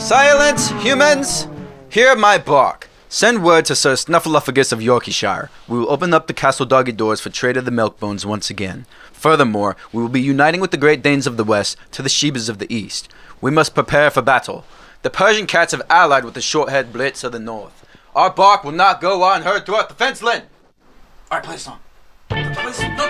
Silence, humans! Hear my bark. Send word to Sir Snuffleupagus of Yorkshire. We will open up the castle doggy doors for trade of the milk bones once again. Furthermore, we will be uniting with the Great Danes of the West to the Shibas of the East. We must prepare for battle. The Persian cats have allied with the short-haired Blitz of the North. Our bark will not go unheard throughout the fence land. Alright, play a song. Play a song.